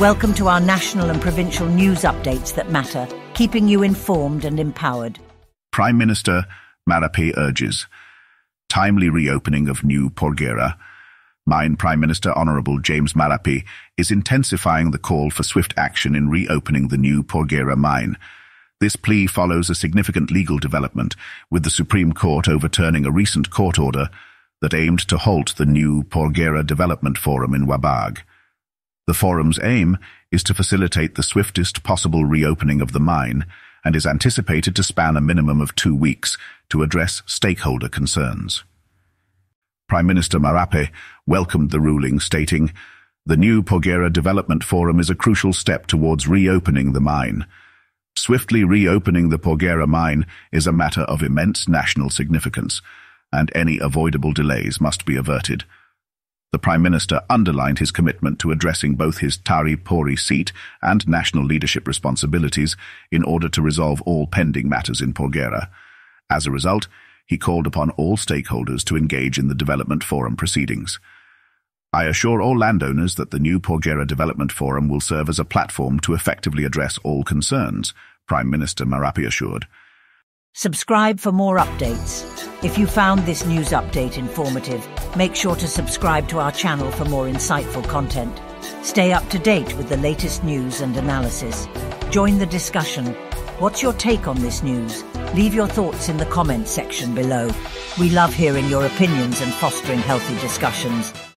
Welcome to our national and provincial news updates that matter, keeping you informed and empowered. Prime Minister Marape urges timely reopening of new Porgera. Mine Prime Minister Honourable James Marape is intensifying the call for swift action in reopening the new Porgera mine. This plea follows a significant legal development, with the Supreme Court overturning a recent court order that aimed to halt the new Porgera Development Forum in Wabag. The forum's aim is to facilitate the swiftest possible reopening of the mine and is anticipated to span a minimum of two weeks to address stakeholder concerns. Prime Minister Marape welcomed the ruling, stating, The new Porgera Development Forum is a crucial step towards reopening the mine. Swiftly reopening the Porgera mine is a matter of immense national significance, and any avoidable delays must be averted. The Prime Minister underlined his commitment to addressing both his Tari Pori seat and national leadership responsibilities in order to resolve all pending matters in Porgera. As a result, he called upon all stakeholders to engage in the Development Forum proceedings. I assure all landowners that the new Porgera Development Forum will serve as a platform to effectively address all concerns, Prime Minister Marape assured. Subscribe for more updates. If you found this news update informative, make sure to subscribe to our channel for more insightful content. Stay up to date with the latest news and analysis. Join the discussion. What's your take on this news? Leave your thoughts in the comments section below. We love hearing your opinions and fostering healthy discussions.